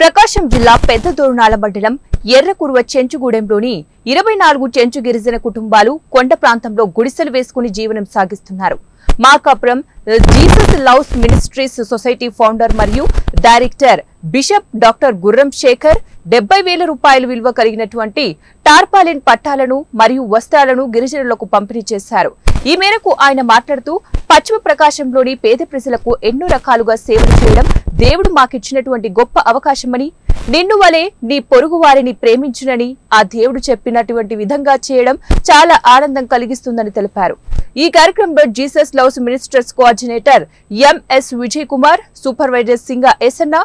ప్రకాశం జిల్లా పెద్ద దోరణాల మండలం ఎర్రకురువ చెంచుగూడెంలోని ఇరవై నాలుగు చెంచు గిరిజన కుటుంబాలు కొండ ప్రాంతంలో గుడిసెలు వేసుకుని జీవనం సాగిస్తున్నారు. Makapuram Jesus loves ministries society founder మరియు director bishop doctor Gurram Shekhar డెబ్బై వేల రూపాయలు విలువ కలిగినటువంటి టార్పాలిన్ పట్టాలను మరియు వస్త్రాలను గిరిజనులకు పంపిణీ చేశారు. ఈ మేరకు ఆయన మాట్లాడుతూ పశ్చిమ ప్రకాశంలోని పేద ప్రజలకు ఎన్నో రకాలుగా సేవలు చేయడం దేవుడు మాకిచ్చినటువంటి గొప్ప అవకాశమని నిన్ను వలె నీ పొరుగు వారిని ప్రేమించునని ఆ దేవుడు చెప్పినటువంటి విధంగా చేయడం చాలా ఆనందం కలిగిస్తుందని తెలిపారు. ఈ కార్యక్రమంలో Jesus loves ministers coordinator MS Vijay Kumar supervisor Singa Esanna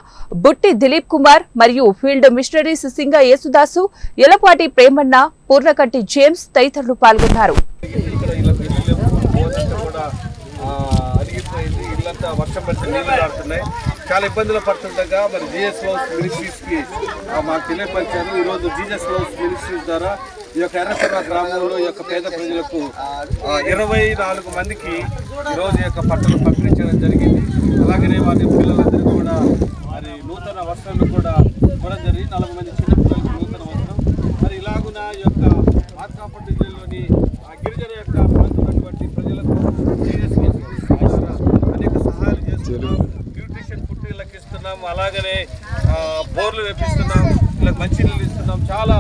Butti Dilip Kumar మరియు field missionaries Singa Yesudasu Elapati Premanna Purnakanti James తదితరులు పాల్గొన్నారు. ఇక్కడ ఇల్లంతా వర్షం పడితే నీళ్ళు కారుతున్నాయి. చాలా ఇబ్బందులు పడుతుండగా మరి జీఎస్ హౌస్ మినిస్ట్రీస్కి మాకు తెలియపరిచారు. ఈరోజు జీజస్ హౌస్ మినిస్ట్రీస్ ద్వారా ఈ యొక్క ఎర్రపుర గ్రామంలో ఈ యొక్క పేద ప్రజలకు ఇరవై నాలుగు మందికి ఈరోజు ఈ యొక్క పట్టణం పంపించడం జరిగింది. అలాగనే వారి పిల్లలందరికీ కూడా న్యూట్రిషన్ ఫుడ్ వీళ్ళకి ఇస్తున్నాం అలాగనే బోర్లు వేపిస్తున్నాం వీళ్ళకి మంచినీళ్ళు ఇస్తున్నాం. చాలా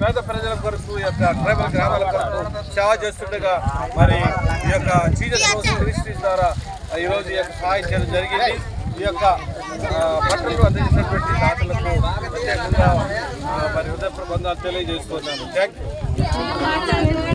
పేద ప్రజల కొరకు ఈ యొక్క ట్రైబల్ గ్రామాల కొరకు సేవ చేస్తుండగా మరి ఈ యొక్క జీజస్ హౌస్ మినిస్ట్రీస్ ద్వారా ఈరోజు ఈ యొక్క సహాయం చేయడం జరిగింది. ఈ యొక్క బట్టలు అందించినటువంటి దాతలకు ప్రత్యేకంగా మరి హృదయ బంధాలు తెలియజేస్తున్నాను. Thank you